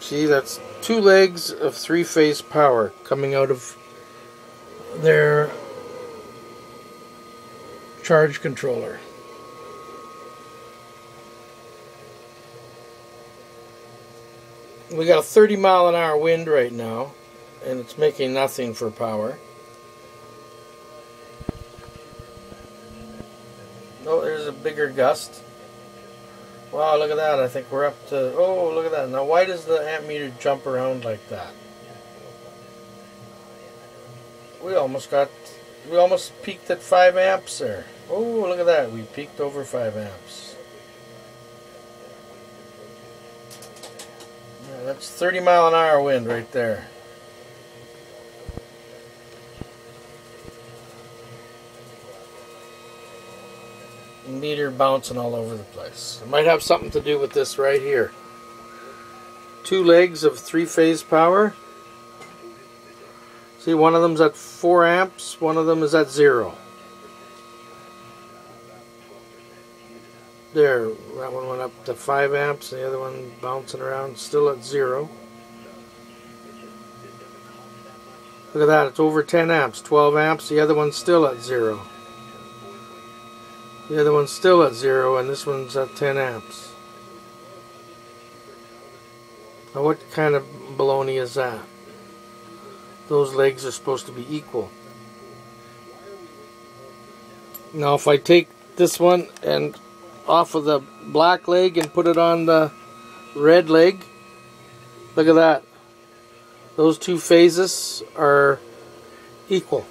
See, that's two legs of three-phase power coming out of their charge controller. We got a 30 mile an hour wind right now, and it's making nothing for power. Oh, there's a bigger gust. Wow, look at that. I think we're up to... Oh, look at that. Now, why does the ammeter jump around like that? We almost got... We almost peaked at 5 amps there. Oh, look at that. We peaked over 5 amps. Yeah, that's 30 mile an hour wind right there. Meter bouncing all over the place. It might have something to do with this right here. Two legs of three-phase power. See, one of them's at 4 amps, one of them is at 0. There, that one went up to 5 amps, the other one bouncing around, still at 0. Look at that, it's over 10 amps, 12 amps, the other one's still at 0. The other one's still at zero and this one's at 10 amps. Now what kind of baloney is that? Those legs are supposed to be equal. Now if I take this one and off of the black leg and put it on the red leg, look at that. Those two phases are equal.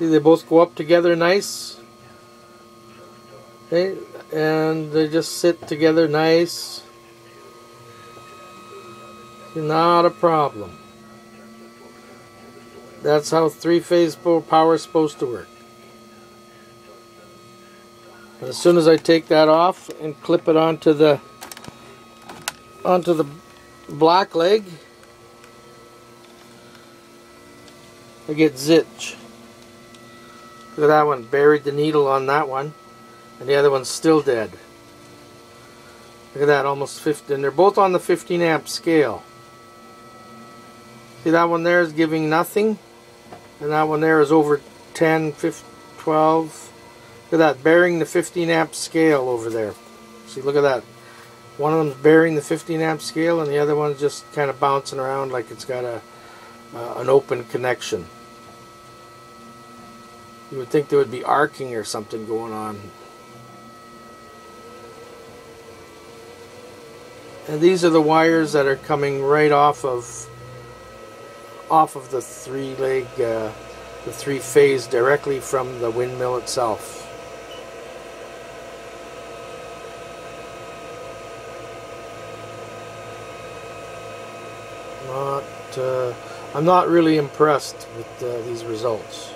See, they both go up together nice. Okay, and they just sit together nice. Not a problem. That's how three-phase power is supposed to work. As soon as I take that off and clip it onto the onto the black leg, I get zitch. Look at that one, buried the needle on that one, and the other one's still dead. Look at that, almost 15. and they're both on the 15 amp scale. See that one there is giving nothing, and that one there is over 10, 15, 12. Look at that, bearing the 15 amp scale over there. See, look at that. One of them's bearing the 15 amp scale, and the other one's just kind of bouncing around like it's got a uh, an open connection. You would think there would be arcing or something going on. And these are the wires that are coming right off of off of the three leg uh, the three phase directly from the windmill itself. Not uh, I'm not really impressed with uh, these results.